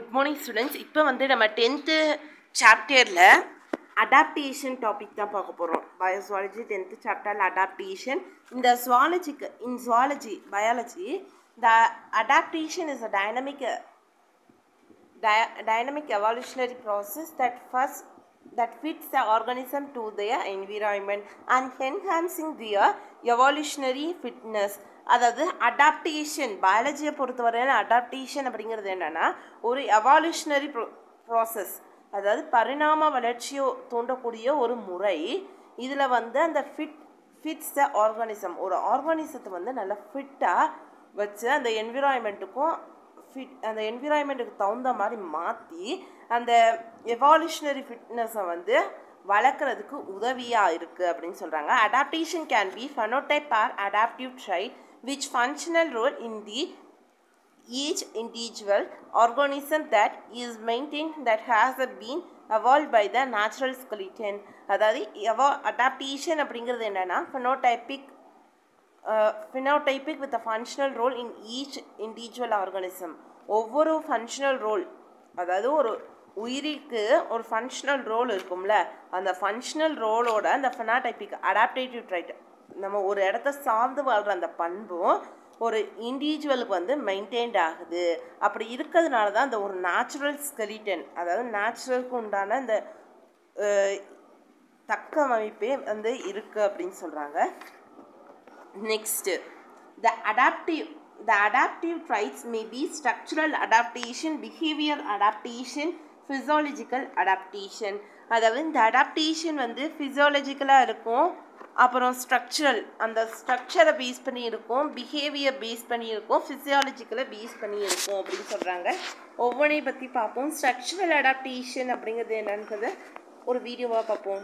Good morning students இப்போ வந்து நம்ம டென்த்து சாப்டரில் அடாப்டேஷன் டாபிக் தான் பார்க்க போகிறோம் பயோசுவாலஜி டென்த்து சாப்டரில் அடாப்டேஷன் இந்த சுவாலஜிக்கு in zoology biology the adaptation is a dynamic dynamic evolutionary process that first that fits the organism to their environment and enhancing their evolutionary fitness. அதாவது அடாப்டேஷன் பயாலஜியை பொறுத்தவரையில் adaptation அப்படிங்கிறது என்னென்னா ஒரு எவால்யூஷனரி ப்ரோ ப்ராசஸ் அதாவது பரிணாம வளர்ச்சியை தூண்டக்கூடிய ஒரு முறை இதில் வந்து அந்த ஃபிட் ஃபிட்ஸ் த ஆர்கானிசம் ஒரு ஆர்கானிசத்தை வந்து நல்லா ஃபிட்டாக வச்சு அந்த என்விரான்மெண்ட்டுக்கும் ஃபிட் அந்த என்விரான்மெண்ட்டுக்கு தகுந்த மாதிரி மாற்றி அந்த எவால்யூஷனரி ஃபிட்னஸை வந்து வளர்க்குறதுக்கு உதவியாக இருக்குது அப்படின்னு சொல்கிறாங்க adaptation can be phenotype or adaptive trait which functional role in the each individual organism that is maintain that has a been evolve by the natural skeleton அதாவது எவா அடாப்டேஷன் அப்படிங்கிறது என்னென்னா phenotypic Uh, phenotypic with a functional role in each individual organism. ஒவ்வொரு functional role அதாவது ஒரு உயிரிக்கு ஒரு functional role இருக்கும்ல அந்த ஃபங்க்ஷனல் ரோலோட அந்த ஃபெனாடைபிக் அடாப்டேட்டிவ் ட்ரைட் நம்ம ஒரு இடத்த சார்ந்து வாழ்கிற அந்த பண்பும் ஒரு இண்டிவிஜுவலுக்கு வந்து மெயின்டைன்ட் ஆகுது. அப்படி இருக்கிறதுனால தான் அந்த ஒரு நேச்சுரல் ஸ்கெலிட்டன் அதாவது நேச்சுரலுக்கு உண்டான இந்த தக்க அமைப்பே வந்து இருக்குது அப்படின்னு சொல்கிறாங்க next the adaptive the adaptive traits may be structural adaptation behaviour adaptation physiological adaptation அதாவது இந்த அடாப்டேஷன் வந்து ஃபிசியாலஜிக்கலாக இருக்கும் அப்புறம் ஸ்ட்ரக்சரல் அந்த ஸ்ட்ரக்சரை பேஸ் பண்ணி இருக்கும் பிஹேவியர் பேஸ் பண்ணி இருக்கும் ஃபிசியாலஜிக்கலை பேஸ் பண்ணி இருக்கும் அப்படின்னு சொல்கிறாங்க ஒவ்வொன்றையும் பற்றி பார்ப்போம். ஸ்ட்ரக்சரல் அடாப்டேஷன் அப்படிங்கிறது என்னன்றது ஒரு வீடியோவாக பார்ப்போம்.